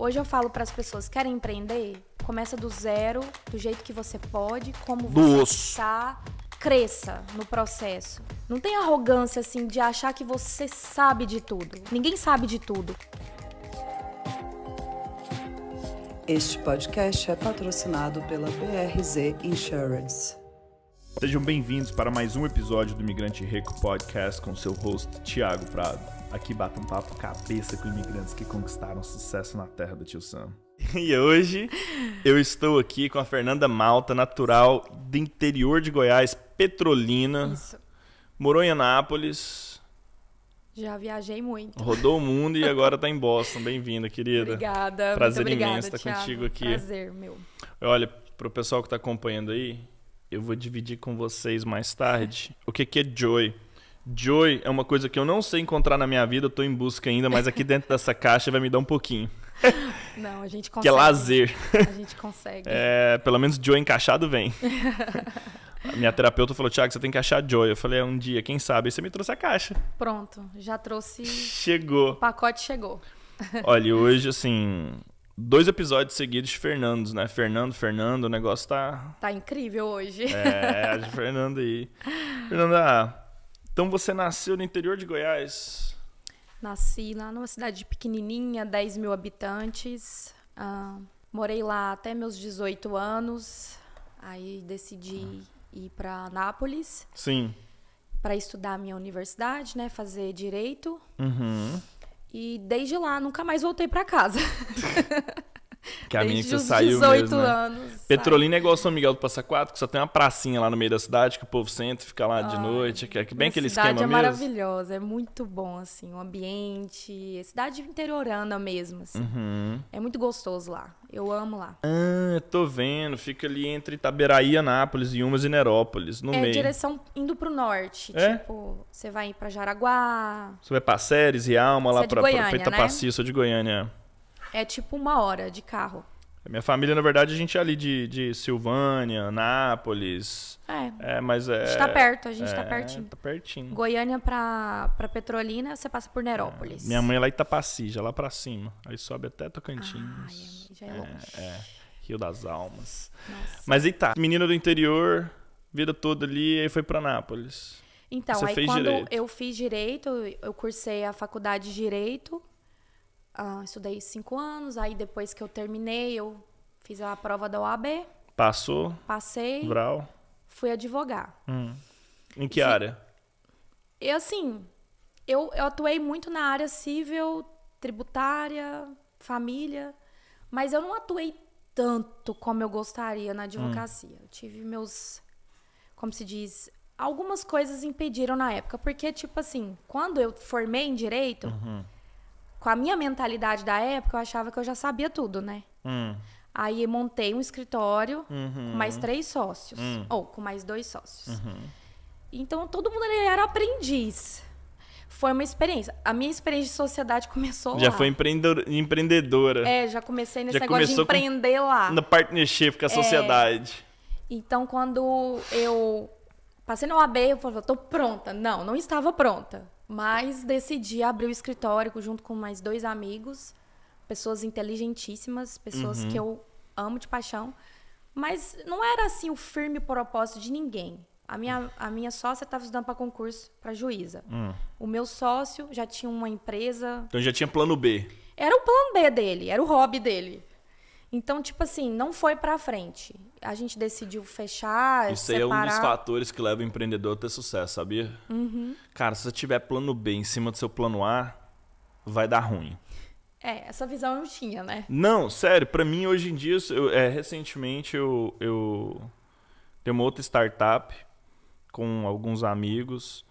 Hoje eu falo para as pessoas, querem empreender? Começa do zero, do jeito que você pode, como Do você está, cresça no processo. Não tem arrogância assim de achar que você sabe de tudo. Ninguém sabe de tudo. Este podcast é patrocinado pela BRZ Insurance. Sejam bem-vindos para mais um episódio do Imigrante Rico Podcast com seu host, Thiago Prado. Aqui bate um papo cabeça com imigrantes que conquistaram sucesso na terra do tio Sam. E hoje eu estou aqui com a Fernanda Malta, natural do interior de Goiás, Petrolina, Isso. morou em Anápolis, Já viajei muito. rodou o mundo e agora está em Boston. Bem-vinda, querida. Obrigada. Prazer muito obrigada, imenso estar Thiago. contigo aqui. Prazer, meu. Olha, pro pessoal que tá acompanhando aí, eu vou dividir com vocês mais tarde o que, que é joy. Joy é uma coisa que eu não sei encontrar na minha vida, eu tô em busca ainda, mas aqui dentro dessa caixa vai me dar um pouquinho. Não, a gente consegue. Que é lazer. A gente consegue. É, pelo menos joy encaixado vem. A minha terapeuta falou, Thiago, você tem que achar joy. Eu falei, é um dia, quem sabe? Aí você me trouxe a caixa. Pronto, já trouxe. Chegou. O pacote chegou. Olha, hoje, assim, dois episódios seguidos de Fernandos, né? Fernando, Fernando, o negócio tá, Tá incrível hoje. É, a de Fernanda aí. Fernanda, então você nasceu no interior de Goiás. Nasci lá numa cidade pequenininha, 10 mil habitantes. Ah, morei lá até meus 18 anos. Aí decidi ir para Anápolis Sim. para estudar a minha universidade, né? Fazer direito. Uhum. E desde lá nunca mais voltei para casa. Que é a minha que você saiu 18 mesmo, né? anos. Petrolina é igual São Miguel do Passa Quatro, que só tem uma pracinha lá no meio da cidade que o povo senta e fica lá de noite. Que é que bem aquele cidade esquema é mesmo. maravilhosa, é muito bom, assim, o ambiente, é cidade interiorana mesmo, assim. Uhum. É muito gostoso lá, eu amo lá. Ah, eu tô vendo. Fica ali entre Itaberaí, Anápolis, Umas e Nerópolis, no é meio. direção indo pro norte, É? tipo, você vai para Jaraguá, Você vai pra Séries e Alma, lá é pra, pra, pra Goiânia, né? Sou de Goiânia. É tipo uma hora de carro. Minha família, na verdade, a gente é ali de, de Silvânia, Anápolis. É, É, mas é. a gente tá perto, a gente tá é, pertinho. Tá pertinho. Goiânia pra, pra Petrolina, você passa por Nerópolis. Minha mãe é lá em Itapaci, já lá pra cima. Aí sobe até Ai, Tocantins. é- já é longe. é. Rio das Almas. Nossa. Mas aí tá. Menina do interior, vida toda ali, aí foi pra Anápolis. Então, Você aí quando direito. eu fiz direito, eu cursei a faculdade de direito, ah, estudei cinco anos, aí depois que eu terminei, eu fiz a prova da OAB, Passou, passei, Vral. fui advogar. Hum. Em que Sim. área? E assim, eu, eu atuei muito na área civil, tributária, família, mas eu não atuei tanto como eu gostaria na advocacia. Eu tive meus, como se diz, algumas coisas impediram na época, porque tipo assim, quando eu formei em direito, Uhum. Com a minha mentalidade da época, eu achava que eu já sabia tudo, né? Hum. Aí eu montei um escritório Uhum. com mais três sócios, Hum. ou com mais dois sócios. Uhum. Então todo mundo era aprendiz. Foi uma experiência. A minha experiência de sociedade começou Já lá. foi empreendedor- empreendedora. É, já comecei nesse Já negócio de começou com- empreender lá. Na partnership com a sociedade. Então quando eu passei na OAB, eu falei, tô pronta. Não, não estava pronta. Mas decidi abrir o escritório junto com mais dois amigos, pessoas inteligentíssimas, pessoas Uhum. que eu amo de paixão. Mas não era assim o firme propósito de ninguém. A minha, a minha sócia estava estudando para concurso para juíza. Hum. O meu sócio já tinha uma empresa. Então já tinha plano B. Era o plano B dele, era o hobby dele. Então, tipo assim, não foi pra frente. A gente decidiu fechar, Isso aí é um separar. dos fatores que leva o empreendedor a ter sucesso, sabia? Uhum. Cara, se você tiver plano B em cima do seu plano A, vai dar ruim. É, essa visão eu não tinha, né? Não, sério, pra mim hoje em dia, eu- é, recentemente eu, eu tenho uma outra startup com alguns amigos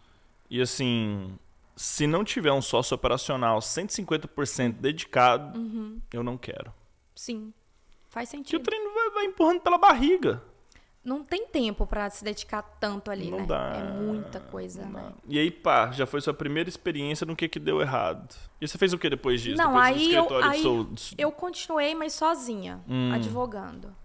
e assim, se não tiver um sócio operacional 150% dedicado, Uhum. eu não quero. Sim. Faz Que o sentido. treino vai, empurrando pela barriga. Não tem tempo pra se dedicar tanto ali, Não né? dá. É muita coisa, né? E aí, pá, já foi sua primeira experiência no que que deu errado. E você fez o que depois disso? Não, depois aí eu- aí seu- Eu continuei, mas sozinha, Hum. advogando.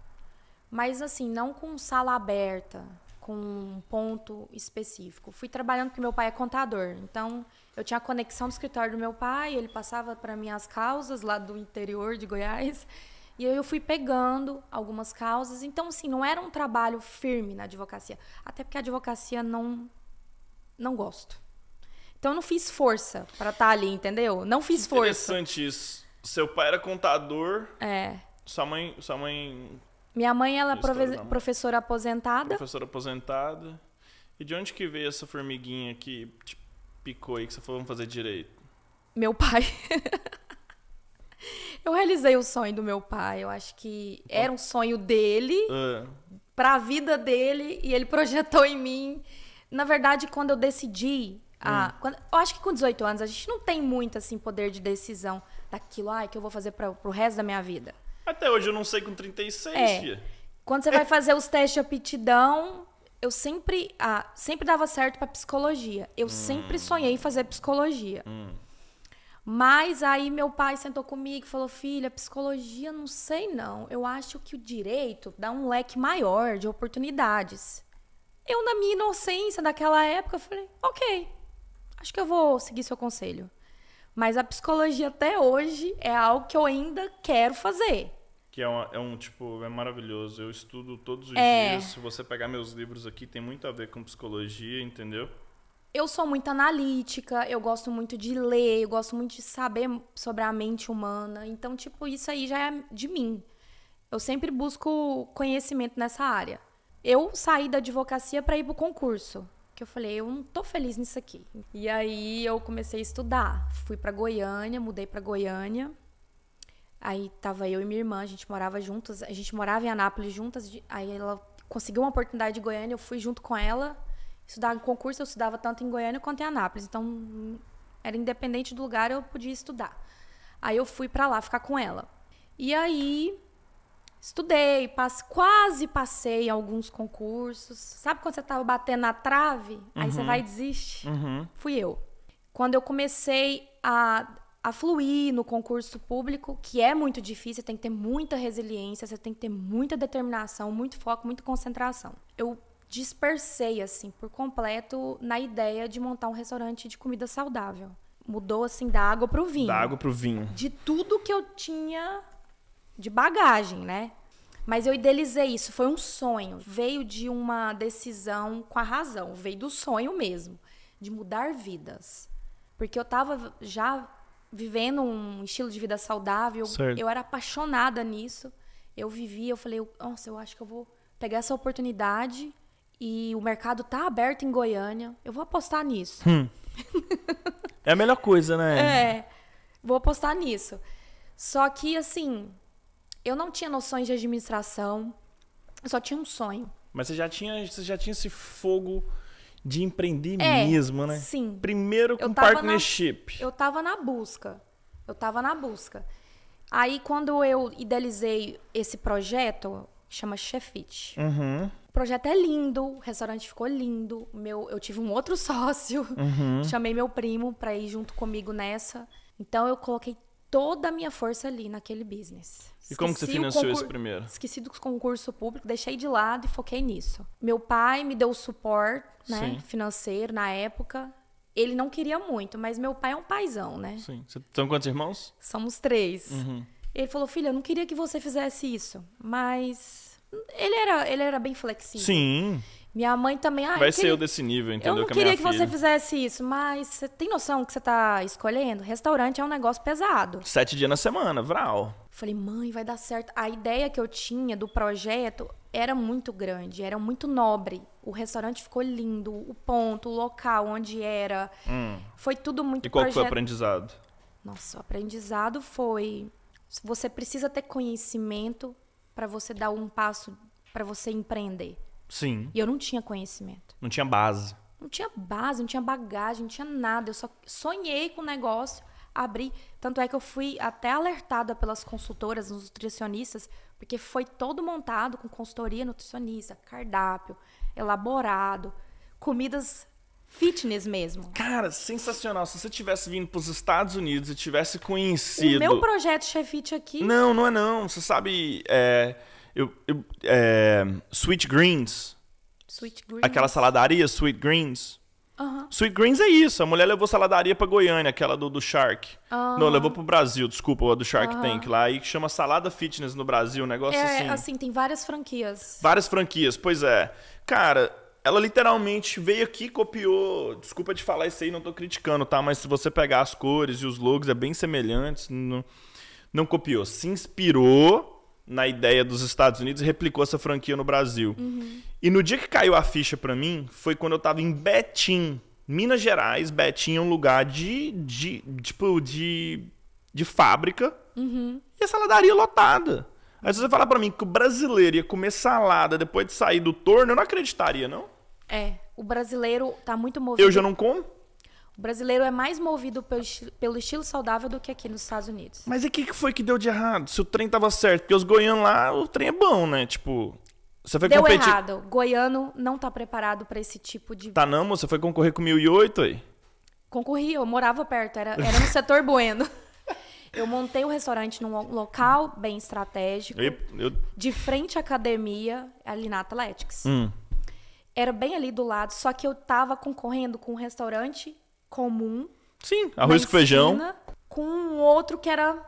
Mas assim, não com sala aberta, com um ponto específico. Fui trabalhando porque meu pai é contador, então Eu tinha a conexão do escritório do meu pai, ele passava para mim as causas lá do interior de Goiás. E aí eu fui pegando algumas causas. Então, assim, não era um trabalho firme na advocacia. Até porque a advocacia não, não gosto. Então, eu não fiz força para estar ali, entendeu? Não fiz força. Interessante isso. Seu pai era contador. É. Sua mãe, sua mãe Minha mãe, ela é mãe. professora aposentada. professora aposentada. E de onde que veio essa formiguinha que te picou aí que você falou vamos fazer direito? Meu pai. eu realizei o sonho do meu pai. Eu acho que era um sonho dele. Ah, para a vida dele e ele projetou em mim. Na verdade, quando eu decidi, a- quando- eu acho que com 18 anos a gente não tem muito assim poder de decisão daquilo, ai, que eu vou fazer para pro resto da minha vida. até hoje eu não sei com 36, É. filha. Quando você vai fazer os testes de aptidão, eu sempre, ah, sempre dava certo para psicologia. Eu sempre sonhei em fazer psicologia. Mas aí meu pai sentou comigo e falou: "Filha, psicologia não sei não. Eu acho que o direito dá um leque maior de oportunidades". Eu na minha inocência daquela época falei: "OK. Acho que eu vou seguir seu conselho". Mas a psicologia até hoje é algo que eu ainda quero fazer. Que é, uma- é um, tipo, é maravilhoso. Eu estudo todos os É. dias. Se você pegar meus livros aqui, tem muito a ver com psicologia, entendeu? Eu sou muito analítica, eu gosto muito de ler, eu gosto muito de saber sobre a mente humana. Então, tipo, isso aí já é de mim. Eu sempre busco conhecimento nessa área. Eu saí da advocacia para ir pro concurso, que eu falei, eu não tô feliz nisso aqui. E aí eu comecei a estudar. Fui para Goiânia, mudei para Goiânia. Aí tava eu e minha irmã, a gente morava juntas, a gente morava em Anápolis juntas. Aí ela conseguiu uma oportunidade de Goiânia, eu fui junto com ela. Estudar em concurso, eu estudava tanto em Goiânia quanto em Anápolis. Então, era independente do lugar, eu podia estudar. Aí eu fui pra lá ficar com ela. E aí estudei, passe- quase passei em alguns concursos. Sabe quando você tava batendo na trave, aí você vai e desiste? Uhum. fui eu. Quando eu comecei a, a fluir no concurso público, que é muito difícil, você tem que ter muita resiliência, você tem que ter muita determinação, muito foco, muita concentração. Eu dispersei, assim, por completo na ideia de montar um restaurante de comida saudável. Mudou, assim, da água pro vinho Da água pro vinho. de tudo que eu tinha de bagagem, né? Mas eu idealizei isso, foi um sonho. Veio de uma decisão com a razão, veio do sonho mesmo, de mudar vidas. Porque eu tava já vivendo um estilo de vida saudável, Certo. eu era apaixonada nisso. Eu vivia, eu falei, nossa, eu acho que eu vou pegar essa oportunidade e o mercado tá aberto em Goiânia, eu vou apostar nisso. É a melhor coisa, né? É, vou apostar nisso. Só que, assim, eu não tinha noções de administração, eu só tinha um sonho. Mas você já tinha, você já tinha esse fogo de empreender É, mesmo, né? sim. Primeiro com Eu tava na- partnership. Eu tava na busca. Eu tava na busca. Aí, quando eu idealizei esse projeto, chama Chefit. Uhum. O projeto é lindo, o restaurante ficou lindo. Meu, eu tive um outro sócio, Uhum. chamei meu primo para ir junto comigo nessa. Então eu coloquei toda a minha força ali naquele business. E como que você Esqueci financiou esse primeiro? Esqueci do concurso público, deixei de lado e foquei nisso. Meu pai me deu suporte, né, financeiro na época. Ele não queria muito, mas meu pai é um paizão, né? Sim. São quantos irmãos? Somos três. Uhum. Ele falou, filha, eu não queria que você fizesse isso, mas ele era, ele era bem flexível. Sim. Minha mãe também, ah, Vai eu ser queria, eu desse nível, entendeu? eu não queria que você filha. fizesse isso, mas você tem noção que você tá escolhendo? Restaurante é um negócio pesado. Sete dias na semana, Vral. Falei, mãe, vai dar certo. A ideia que eu tinha do projeto era muito grande, era muito nobre. O restaurante ficou lindo, o ponto, o local onde era. Foi tudo muito Hum. E qual que foi o projeto- aprendizado? Nossa, o aprendizado foi. Você precisa ter conhecimento para você dar um passo para você empreender. Sim. E eu não tinha conhecimento. Não tinha base. Não tinha base, não tinha bagagem, não tinha nada. Eu só sonhei com o negócio, abri. Tanto é que eu fui até alertada pelas consultoras, os nutricionistas, porque foi todo montado com consultoria nutricionista, cardápio, elaborado, comidas fitness mesmo. Cara, sensacional. Se você tivesse vindo pros Estados Unidos e tivesse conhecido. O meu projeto Chefit aqui. Não, não é não. Você sabe. É, eu, eu- é, Sweet Greens. Sweet Green. Aquela saladaria Sweet Greens. Aham. Sweet Greens é isso. A mulher levou saladaria pra Goiânia, aquela do, do Shark. Não, levou pro Brasil, desculpa, a do Shark Tank lá. Aí que chama Salada Fitness no Brasil, um negócio É, assim. assim, tem várias franquias. Várias franquias, pois é. Cara, ela literalmente veio aqui e copiou. Desculpa de falar isso aí, não tô criticando, tá? Mas se você pegar as cores e os logos, é bem semelhantes. Não, não copiou. Se inspirou na ideia dos Estados Unidos e replicou essa franquia no Brasil. E no dia que caiu a ficha pra mim, foi quando eu tava em Betim, Minas Gerais. Betim é um lugar de. de tipo, de. de fábrica. E a saladaria lotada. Aí se você falar pra mim que o brasileiro ia comer salada depois de sair do torno, eu não acreditaria, não. É, o brasileiro tá muito movido. Eu já não como. O brasileiro é mais movido pelo, pelo estilo saudável do que aqui nos Estados Unidos. Mas e o que, que foi que deu de errado? Se o trem tava certo, porque os goianos lá, o trem é bom, né? Tipo, você foi Deu competir... errado. Goiano não tá preparado pra esse tipo de. Tá não, moça? Você foi concorrer com 1008 aí? Concorri, eu morava perto, era, era no setor bueno. Eu montei o restaurante num lo- local bem estratégico, Eu, eu- de frente à academia, ali na Athletics. Hum. Era bem ali do lado, só que eu tava concorrendo com um restaurante comum. Sim, arroz com feijão. Com um outro que era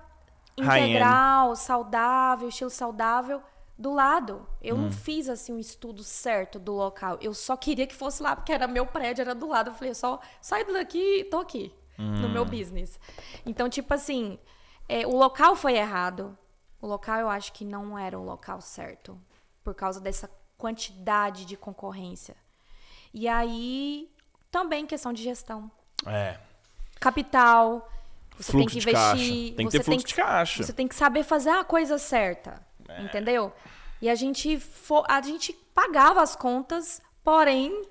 integral, saudável, estilo saudável, do lado. Eu Hum. não fiz assim um estudo certo do local. Eu só queria que fosse lá, porque era meu prédio, era do lado. Eu falei, só saio daqui e tô aqui, no Hum. meu business. Então, tipo assim, é, o local foi errado. O local eu acho que não era o local certo. Por causa dessa quantidade de concorrência. E aí, também questão de gestão É. capital. Você Fluxo tem que investir. Tem que você ter fluxo de caixa. Você tem que saber fazer a coisa certa. É. Entendeu? E a gente, a gente pagava as contas, porém,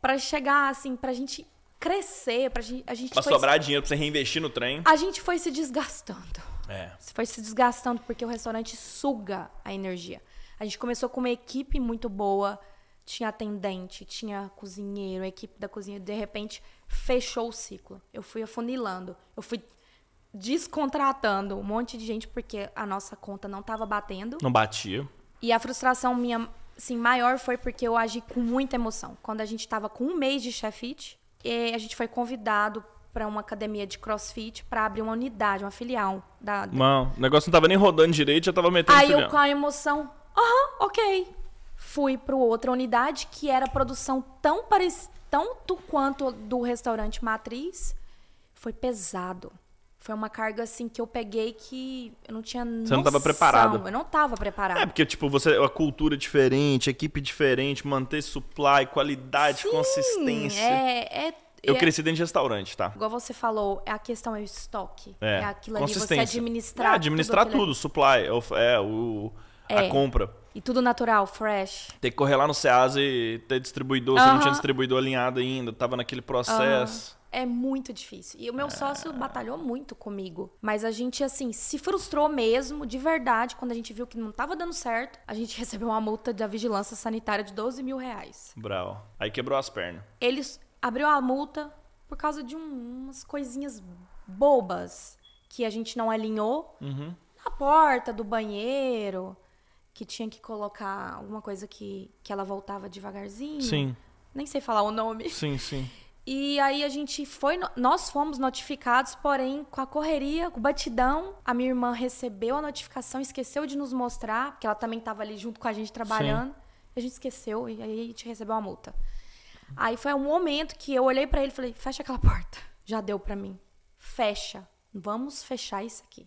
pra chegar assim, pra gente crescer, pra gente. A gente, Pra sobrar dinheiro pra você reinvestir no trem. a gente foi se desgastando. É. Você foi se desgastando porque o restaurante suga a energia. A gente começou com uma equipe muito boa, tinha atendente, tinha cozinheiro, a equipe da cozinha, de repente fechou o ciclo. Eu fui afunilando, eu fui descontratando um monte de gente porque a nossa conta não estava batendo. Não batia. E a frustração minha, assim, maior foi porque eu agi com muita emoção. Quando a gente estava com um mês de chefite, a gente foi convidado para uma academia de crossfit para abrir uma unidade, uma filial da, Não, o negócio não tava nem rodando direito, já tava metendo Aí filhão. eu com a emoção, aham, ok. Fui para outra unidade que era produção tão parecida, tanto quanto do restaurante matriz. Foi pesado. Foi uma carga assim que eu peguei que eu não tinha Você não tava preparada. Eu não tava preparada. É, porque, tipo, você, a cultura diferente, equipe diferente, manter supply, qualidade, consistência. É, é, Eu é- cresci dentro de restaurante, tá? Igual você falou, a questão é o estoque. É, aquilo ali, você administrar. É, administrar tudo, ali. supply, é, o- é, a É. compra. E tudo natural, fresh. Tem que correr lá no Ceasa e ter distribuidor, você não tinha distribuidor alinhado ainda, tava naquele processo. É muito difícil. E o meu sócio batalhou muito comigo. Mas a gente, assim, se frustrou mesmo, de verdade, quando a gente viu que não tava dando certo. A gente recebeu uma multa da vigilância sanitária de 12 mil reais. Brau. Aí quebrou as pernas. Eles abriu a multa por causa de um- umas coisinhas bobas que a gente não alinhou Uhum. na porta do banheiro, que tinha que colocar alguma coisa que, que ela voltava devagarzinho. Sim, Nem sei falar o nome. sim, sim. E aí a gente foi, nós fomos notificados, porém, com a correria, com o batidão, a minha irmã recebeu a notificação, esqueceu de nos mostrar, porque ela também estava ali junto com a gente trabalhando. A gente esqueceu e aí a gente recebeu a multa. Aí foi um momento que eu olhei pra ele e falei: "Fecha aquela porta". Já deu pra mim. Fecha. Vamos fechar isso aqui.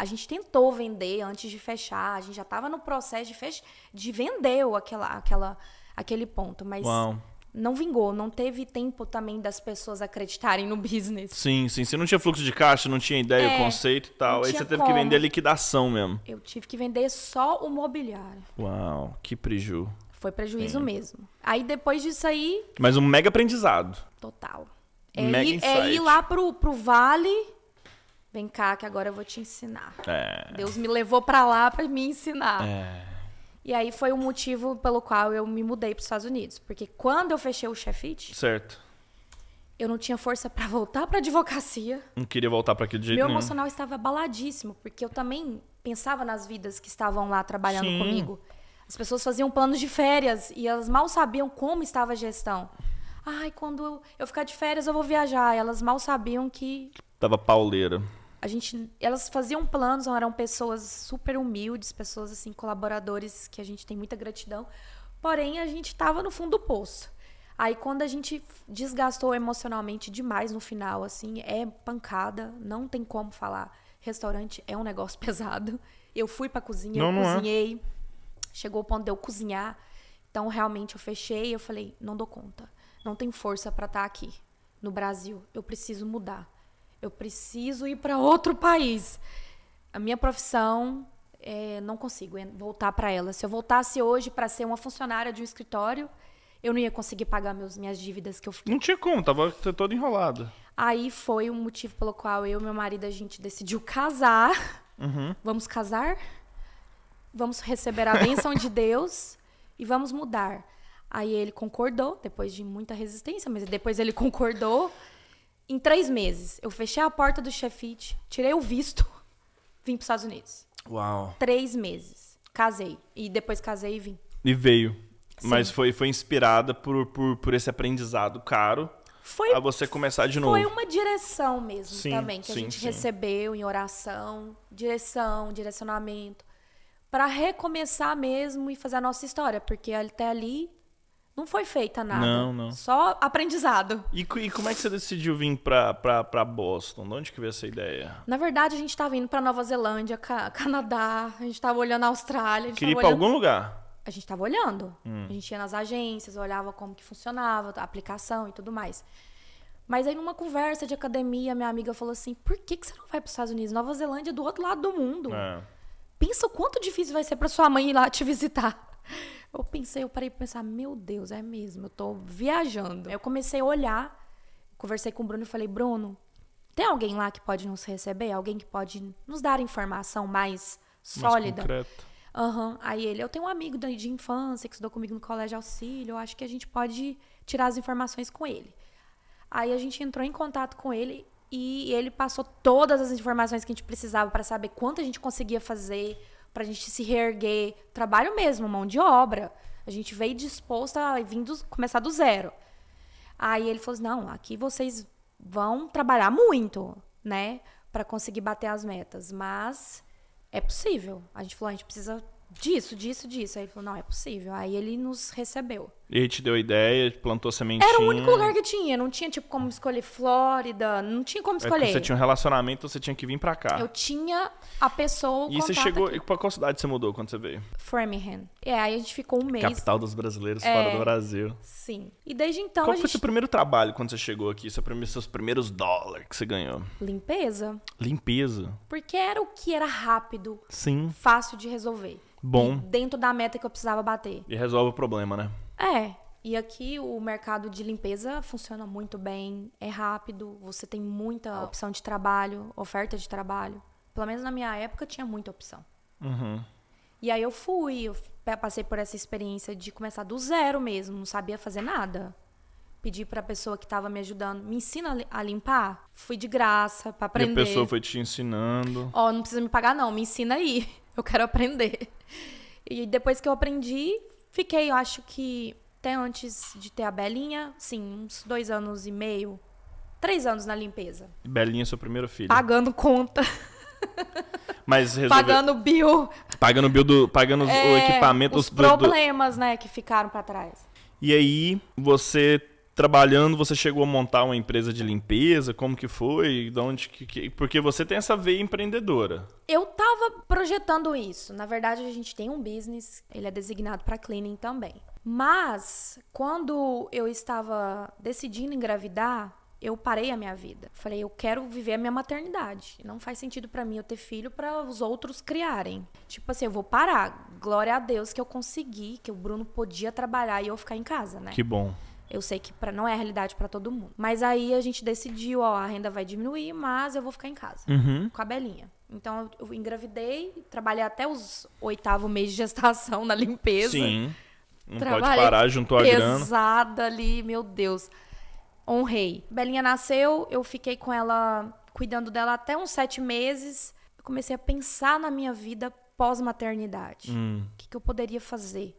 A gente tentou vender antes de fechar, a gente já estava no processo de fech... de vender aquela, aquela, aquele ponto, mas Uau. não vingou, não teve tempo também das pessoas acreditarem no business. Sim, sim. Você não tinha fluxo de caixa, não tinha ideia, É, conceito e tal. Aí você teve que como. vender a liquidação mesmo. Eu tive que vender só o mobiliário. Uau, que preju. Foi prejuízo mesmo. Aí depois disso aí, Mas um mega aprendizado. total. É, Mega ir, é ir lá pro, pro vale. Vem cá que agora eu vou te ensinar. É. Deus me levou pra lá pra me ensinar. É. E aí foi o motivo pelo qual eu me mudei para os Estados Unidos, porque quando eu fechei o Chefit, Certo. eu não tinha força para voltar para advocacia. Não queria voltar pra aquele jeito Meu nenhum. emocional estava abaladíssimo, porque eu também pensava nas vidas que estavam lá trabalhando Sim. comigo. As pessoas faziam planos de férias e elas mal sabiam como estava a gestão. Ai, quando eu, ficar de férias eu vou viajar. Elas mal sabiam que Tava pauleira. A gente, elas faziam planos, eram pessoas super humildes, pessoas assim, colaboradores que a gente tem muita gratidão. Porém, a gente tava no fundo do poço. Aí quando a gente desgastou emocionalmente demais no final, assim, é pancada, não tem como falar. Restaurante é um negócio pesado. Eu fui pra cozinha, Não, eu não é. cozinhei. Chegou o ponto de eu cozinhar. Então, realmente, eu fechei. Eu falei, não dou conta. Não tenho força pra estar aqui no Brasil. Eu preciso mudar. Eu preciso ir pra outro país. A minha profissão, é, não consigo voltar pra ela. Se eu voltasse hoje pra ser uma funcionária de um escritório, eu não ia conseguir pagar meus, minhas dívidas que eu fiquei. Não tinha como, tava todo enrolado. Aí foi o motivo pelo qual eu e meu marido a gente decidiu casar. Uhum. Vamos casar? Vamos receber a bênção de Deus e vamos mudar. Aí ele concordou, depois de muita resistência, mas depois ele concordou. Em três meses, eu fechei a porta do Chefite, tirei o visto, vim para os Estados Unidos. Uau. Três meses. Casei. E depois casei e vim. E veio. Sim. Mas foi, foi inspirada por, por, por esse aprendizado caro Foi, a você começar de novo. foi uma direção mesmo Sim, também, que a sim, gente sim. recebeu em oração. Direção, direcionamento. Para recomeçar mesmo e fazer a nossa história. Porque até ali não foi feita nada. Não, não. Só aprendizado. E, e como é que você decidiu vir pra, pra, pra Boston? De onde que veio essa ideia? Na verdade, a gente estava indo para Nova Zelândia, Ca- Canadá, a gente estava olhando a Austrália. A Queria ir tava pra olhando... algum lugar. A gente estava olhando. Hum. A gente ia nas agências, olhava como que funcionava, a aplicação e tudo mais. Mas aí, numa conversa de academia, minha amiga falou assim: por que, que você não vai para os Estados Unidos? Nova Zelândia é do outro lado do mundo. É. Pensa o quanto difícil vai ser para sua mãe ir lá te visitar. Eu pensei, eu parei pra pensar, meu Deus, é mesmo, eu tô viajando. Eu comecei a olhar, conversei com o Bruno e falei, Bruno, tem alguém lá que pode nos receber? Alguém que pode nos dar informação mais Mais sólida? concreto. Aham. Aí ele, eu tenho um amigo de infância que estudou comigo no colégio auxílio, eu acho que a gente pode tirar as informações com ele. Aí a gente entrou em contato com ele e ele passou todas as informações que a gente precisava para saber quanto a gente conseguia fazer, pra gente se reerguer. Trabalho mesmo, mão de obra. A gente veio disposta a vir do- começar do zero. Aí ele falou assim: não, aqui vocês vão trabalhar muito, né? Pra conseguir bater as metas. Mas é possível. A gente falou: a gente precisa disso, disso, disso. Aí ele falou: não, é possível. Aí ele nos recebeu. E ele te deu a ideia, plantou sementinha. Era o único lugar que tinha. Não tinha, tipo, como escolher Flórida. Não tinha como É escolher. você tinha um relacionamento, você tinha que vir pra cá. Eu tinha a pessoa. E você chegou. aqui. E pra qual cidade você mudou quando você veio? Framingham. É, aí a gente ficou um mês. Capital dos brasileiros É. fora do Brasil. Sim. E desde então Qual a foi gente. seu primeiro trabalho quando você chegou aqui? Seu primeiro- seus primeiros dólares que você ganhou? Limpeza. Limpeza. Porque era o que era rápido, Sim. fácil de resolver. Bom. E dentro da meta que eu precisava bater. E resolve o problema, né? É. E aqui o mercado de limpeza funciona muito bem, é rápido, você tem muita opção de trabalho, oferta de trabalho. Pelo menos na minha época tinha muita opção. Uhum. E aí eu fui, eu passei por essa experiência de começar do zero mesmo, não sabia fazer nada. Pedi pra pessoa que tava me ajudando, me ensina a li- a limpar. Fui de graça pra E aprender. a pessoa foi te ensinando. Ó, não precisa me pagar não, me ensina aí. Eu quero aprender. E depois que eu aprendi, fiquei, eu acho que até antes de ter a Belinha, sim, uns dois anos e meio, três anos na limpeza. Belinha, seu primeiro filho. Pagando conta, Mas resolveu. pagando bill, Pagando bill do. Pagando os- o é, equipamento. os os- do- do- problemas, né, que ficaram pra trás. E aí, você trabalhando, você chegou a montar uma empresa de limpeza? Como que foi? De onde que, que- Porque você tem essa veia empreendedora. Eu tava projetando isso. Na verdade, a gente tem um business, ele é designado para cleaning também. Mas quando eu estava decidindo engravidar, eu parei a minha vida. Falei, eu quero viver a minha maternidade. Não faz sentido para mim eu ter filho para os outros criarem. Tipo assim, eu vou parar. Glória a Deus que eu consegui, que o Bruno podia trabalhar e eu ficar em casa, né? Que bom. Eu sei que pra, não é a realidade pra todo mundo. Mas aí a gente decidiu, ó, a renda vai diminuir, mas eu vou ficar em casa Uhum. com a Belinha. Então eu engravidei, trabalhei até os oitavo mês de gestação na limpeza. Sim. Não pode Trabalhei parar, juntou a grana. pesada ali, meu Deus. Honrei. Belinha nasceu, eu fiquei com ela, cuidando dela até uns sete meses. Eu comecei a pensar na minha vida pós-maternidade. Hum, O que, que eu poderia fazer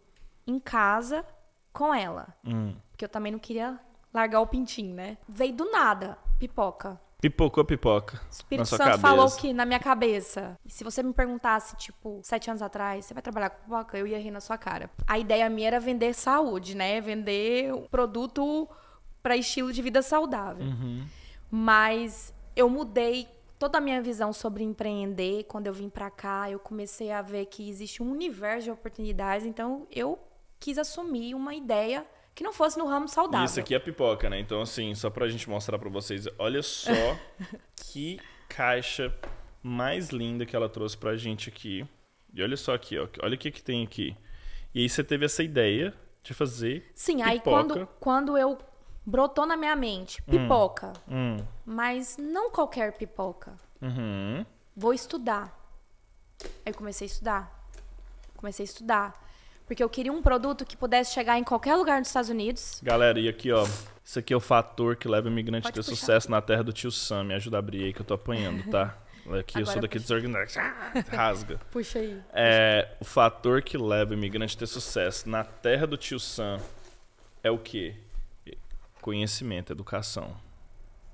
em casa com ela? hum. Porque eu também não queria largar o pintinho, né? Veio do nada, pipoca. Pipocou pipoca. O Espírito Santo cabeça. falou que na minha cabeça. E se você me perguntasse, tipo, sete anos atrás, você vai trabalhar com pipoca? Eu ia rir na sua cara. A ideia minha era vender saúde, né? Vender um produto para estilo de vida saudável. Uhum. Mas eu mudei toda a minha visão sobre empreender quando eu vim pra cá. Eu comecei a ver que existe um universo de oportunidades. Então eu quis assumir uma ideia que não fosse no ramo saudável. Isso aqui é pipoca, né? Então, assim, só pra gente mostrar pra vocês, olha só que caixa mais linda que ela trouxe pra gente aqui. E olha só aqui, ó. Olha o que, que tem aqui. E aí você teve essa ideia de fazer. Sim, aí pipoca. quando, quando eu brotou na minha mente, pipoca, Hum. mas não qualquer pipoca. Uhum. Vou estudar. Aí comecei a estudar. Comecei a estudar. Porque eu queria um produto que pudesse chegar em qualquer lugar dos Estados Unidos. Galera, e aqui, ó. Isso aqui é o fator que leva o imigrante a Pode ter puxar. sucesso na terra do tio Sam. Me ajuda a abrir aí que eu tô apanhando, tá? Aqui eu sou Agora daqui desorganizado. Ah, Rasga. Puxa aí. É, o fator que leva o imigrante a ter sucesso na terra do tio Sam é o quê? Conhecimento, educação.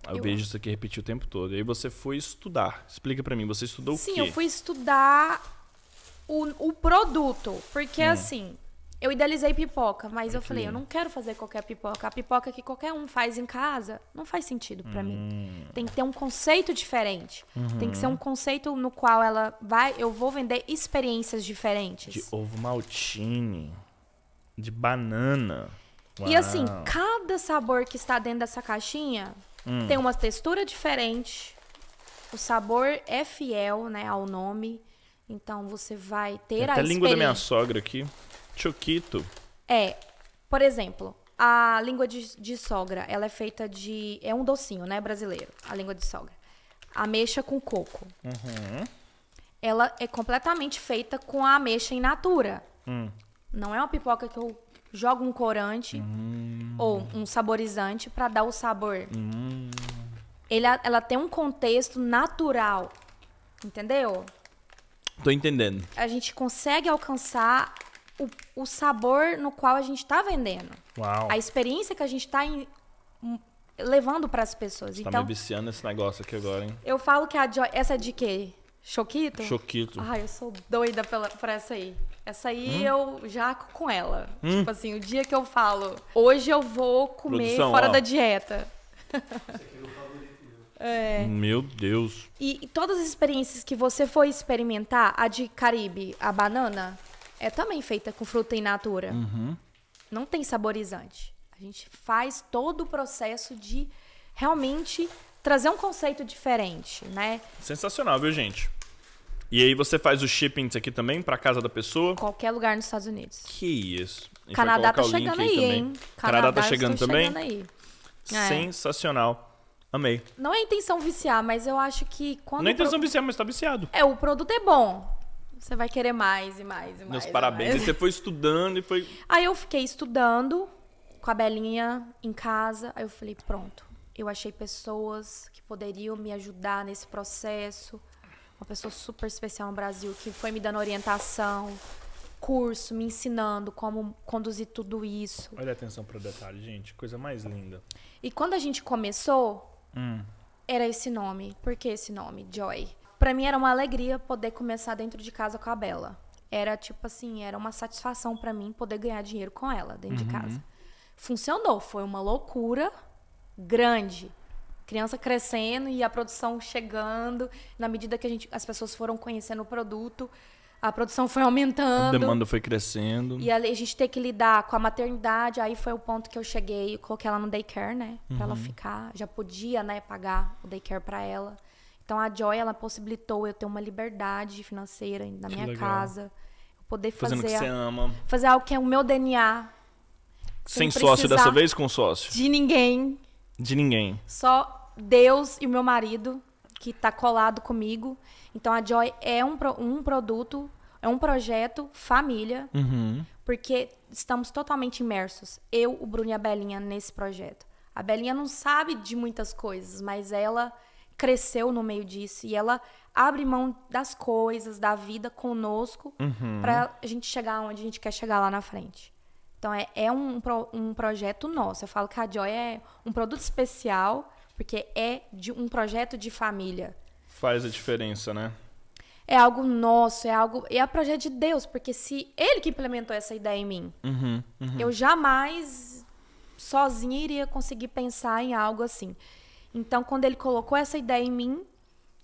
Eu, Eu- vejo isso aqui repetir o tempo todo. E aí você foi estudar. Explica pra mim, você estudou Sim, o quê? eu fui estudar o, o produto. Porque Hum. assim, eu idealizei pipoca, mas eu que falei, eu não quero fazer qualquer pipoca. A pipoca que qualquer um faz em casa não faz sentido pra Hum. mim. Tem que ter um conceito diferente. Tem que ser Uhum. um conceito no qual ela vai. Eu vou vender experiências De diferentes. ovo maltine. De banana. E assim, Uau. cada sabor que está dentro dessa caixinha Hum. tem uma textura diferente. O sabor é fiel, né, ao nome. Então você vai ter Tem a até a língua da minha sogra aqui. Choquito. É, por exemplo, a língua de, de sogra, ela é feita de. É um docinho, né, brasileiro, a língua de sogra. Ameixa com coco. Uhum. Ela é completamente feita com a ameixa in natura. Hum. Não é uma pipoca que eu jogo um corante ou um saborizante pra dar o sabor. Ele, ela tem um contexto natural, entendeu? Tô entendendo. A gente consegue alcançar o, o sabor no qual a gente tá vendendo. Uau. A experiência que a gente tá em- m- levando para as pessoas. Você tá então, me viciando nesse negócio aqui agora, hein? eu falo que a Joy, essa é de quê? Choquito? Choquito. Ai, eu sou doida pela, por essa aí. Essa aí Hum? eu já com ela. Tipo assim, o dia que eu falo, hoje eu vou comer Produção, fora ó. da dieta. É. Meu Deus. E, e todas as experiências que você for experimentar, a de Caribe, a banana, é também feita com fruta in natura. Uhum. Não tem saborizante. A gente faz todo o processo de realmente trazer um conceito diferente, né? Sensacional, viu, gente? E aí você faz o shipping disso aqui também pra casa da pessoa? Qualquer lugar nos Estados Unidos. Que isso. Canadá tá chegando aí, também. hein? Canadá tá eu chegando estou também? chegando aí. É. Sensacional. Amei. Não é intenção viciar, mas eu acho que quando Não é o pro- intenção viciar, mas tá viciado. é o produto é bom, você vai querer mais e mais e mais. Meus e parabéns. mais. Aí você foi estudando e foi. Aí eu fiquei estudando com a Belinha em casa. Aí eu falei, pronto. Eu achei pessoas que poderiam me ajudar nesse processo. Uma pessoa super especial no Brasil que foi me dando orientação, curso, me ensinando como conduzir tudo isso. Olha a atenção pro detalhe, gente. Coisa mais linda. E quando a gente começou, Hum. era esse nome. Por que esse nome? Joy. Pra mim era uma alegria poder começar dentro de casa com a Bela. Era tipo assim, era uma satisfação pra mim poder ganhar dinheiro com ela dentro de casa. Funcionou, foi uma loucura grande. Criança crescendo e a produção chegando, na medida que a gente, as pessoas foram conhecendo o produto, a produção foi A aumentando. demanda foi crescendo. E a gente ter que lidar com a maternidade, aí foi o ponto que eu cheguei, eu coloquei ela no daycare, né? Pra Uhum. ela ficar, já podia, né, pagar o daycare pra ela. Então a Joy, ela possibilitou eu ter uma liberdade financeira na Que minha legal. casa, eu poder Fazendo o que fazer, você a- ama. fazer algo que é o meu DNA, Sem sem sócio dessa vez, com sócio? de ninguém, De ninguém. só Deus e o meu marido que tá colado comigo. Então a Joy é um, um produto, é um projeto família, Uhum. porque estamos totalmente imersos, eu, o Bruno e a Belinha, nesse projeto. A Belinha não sabe de muitas coisas, mas ela cresceu no meio disso e ela abre mão das coisas, da vida conosco, Uhum. pra a gente chegar onde a gente quer chegar lá na frente. Então é, é um, um projeto nosso. Eu falo que a Joy é um produto especial, porque é de um projeto de família. Faz a diferença, né? É algo nosso, é algo. É um projeto de Deus, porque se ele que implementou essa ideia em mim, Uhum, uhum. eu jamais sozinha iria conseguir pensar em algo assim. Então, quando ele colocou essa ideia em mim,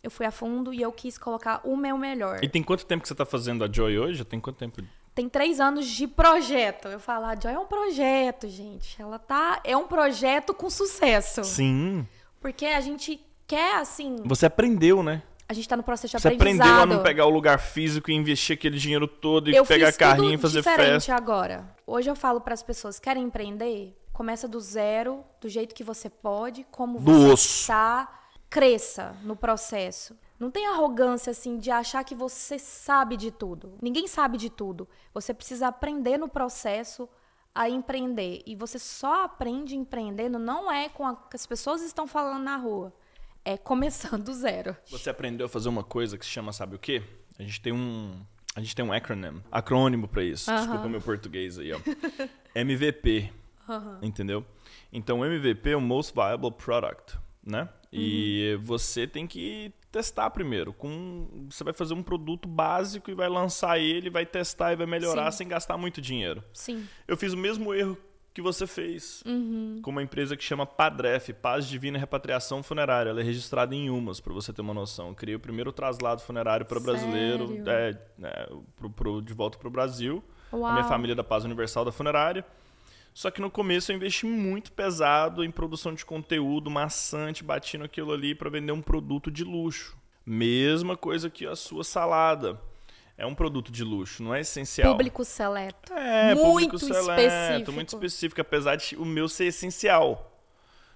eu fui a fundo e eu quis colocar o meu melhor. E tem quanto tempo que você tá fazendo a Joy hoje? Tem quanto tempo? Tem três anos de projeto. Eu falo, a Joy é um projeto, gente. Ela tá. É um projeto com sucesso. Sim. Porque a gente quer, assim. Você aprendeu, né? A gente tá no processo de Você aprendizado. aprendeu a não pegar o lugar físico e investir aquele dinheiro todo e eu pegar carrinho e fazer diferente festa. agora. Hoje eu falo para as pessoas, querem empreender? Começa do zero, do jeito que você pode, como Do você está, cresça no processo. Não tem arrogância assim de achar que você sabe de tudo. Ninguém sabe de tudo. Você precisa aprender no processo a empreender. E você só aprende empreendendo não é com a que as pessoas estão falando na rua. É começando do zero. Você aprendeu a fazer uma coisa que se chama, sabe o quê? A gente tem um. A gente tem um acronym, acrônimo pra isso. Desculpa o meu português aí, ó. MVP. Entendeu? Então, o MVP é o Most Viable Product, né? E você tem que testar primeiro. Com, você vai fazer um produto básico e vai lançar ele, vai testar e vai melhorar Sim. sem gastar muito dinheiro. Sim. Eu fiz o mesmo erro que você fez Uhum. com uma empresa que chama Padref, Paz Divina Repatriação Funerária. Ela é registrada em Umas, para você ter uma noção. Eu criei o primeiro traslado funerário para brasileiro, é, é, pro- pro- de volta para o Brasil. A minha Uau. família da Paz Universal da Funerária. Só que no começo eu investi muito pesado em produção de conteúdo maçante, batendo aquilo ali para vender um produto de luxo. Mesma coisa que a sua salada. É um produto de luxo, não é essencial. Público seleto. É, Muito público seleto, específico. muito específico, apesar de o meu ser essencial.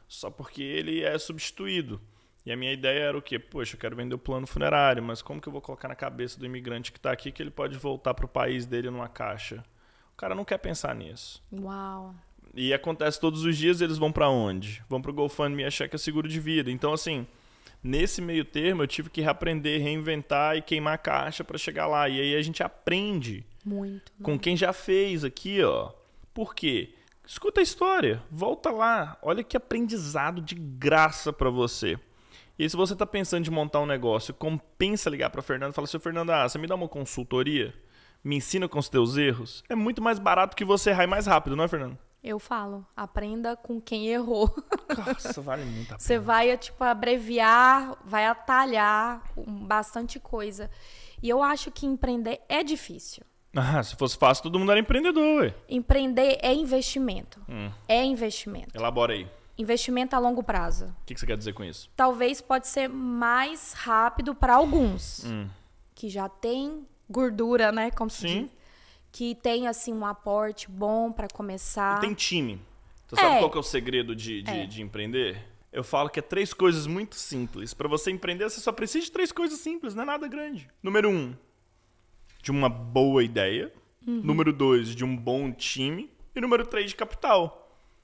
Só porque ele é substituído. E a minha ideia era o quê? Poxa, eu quero vender o plano funerário, mas como que eu vou colocar na cabeça do imigrante que está aqui que ele pode voltar para o país dele numa caixa? O cara não quer pensar nisso. Uau. E acontece todos os dias, eles vão para onde? Vão para o GoFundMe e achar que é seguro de vida. Então, assim, nesse meio termo, eu tive que reaprender, reinventar e queimar a caixa para chegar lá. E aí a gente aprende Muito. com quem já fez aqui, ó. Por quê? Escuta a história, volta lá, olha que aprendizado de graça pra você. E aí, se você tá pensando em montar um negócio, compensa ligar pra Fernando e falar assim, Fernando, ah, você me dá uma consultoria? Me ensina com os teus erros? É muito mais barato que você errar e mais rápido, não é, Fernando? Eu falo, aprenda com quem errou. Nossa, vale muito a pena. Você vai, tipo, abreviar, vai atalhar bastante coisa. E eu acho que empreender é difícil. Ah, se fosse fácil, todo mundo era empreendedor, ué. Empreender é investimento. Hum. É investimento. Elabora aí. Investimento a longo prazo. O que que você quer dizer com isso? Talvez pode ser mais rápido para alguns Hum. que já tem gordura, né, como se Sim. Que tem assim um aporte bom para começar. Tem time. Você sabe É. qual que é o segredo de, de, É. de empreender? Eu falo que é três coisas muito simples. Pra você empreender, você só precisa de três coisas simples, não é nada grande. Número um, de uma boa ideia. Uhum. Número dois, de um bom time. E número três, de capital.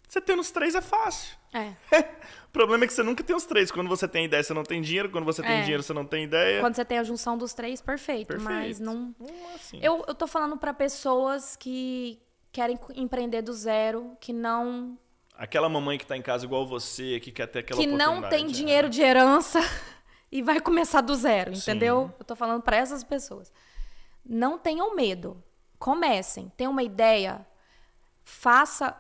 Você tendo os três é fácil. É. o problema é que você nunca tem os três. Quando você tem ideia, você não tem dinheiro. Quando você tem É. dinheiro, você não tem ideia. Quando você tem a junção dos três, perfeito. Perfeito. Mas não. Assim. Eu, eu tô falando para pessoas que querem empreender do zero, que não Aquela mamãe que tá em casa igual você, que quer ter aquela que não tem é. dinheiro de herança e vai começar do zero, Sim. entendeu? Eu tô falando para essas pessoas. Não tenham medo. Comecem. Tem uma ideia, faça,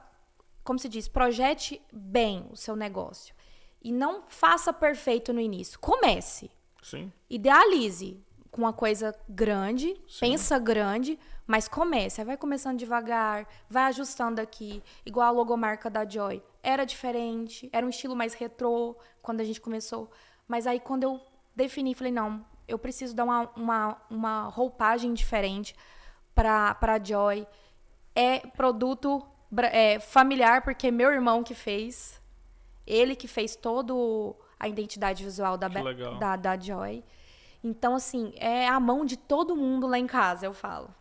como se diz, projete bem o seu negócio. E não faça perfeito no início. Comece. Sim. Idealize com uma coisa grande, Sim. pensa grande, mas comece. Aí vai começando devagar, vai ajustando aqui. Igual a logomarca da Joy. Era diferente, era um estilo mais retrô quando a gente começou. Mas aí quando eu defini, falei, não, eu preciso dar uma, uma, uma roupagem diferente para a Joy. É produto é, familiar, porque meu irmão que fez. Ele que fez todo a identidade visual da, da, da Joy. Então, assim, é a mão de todo mundo lá em casa, eu falo.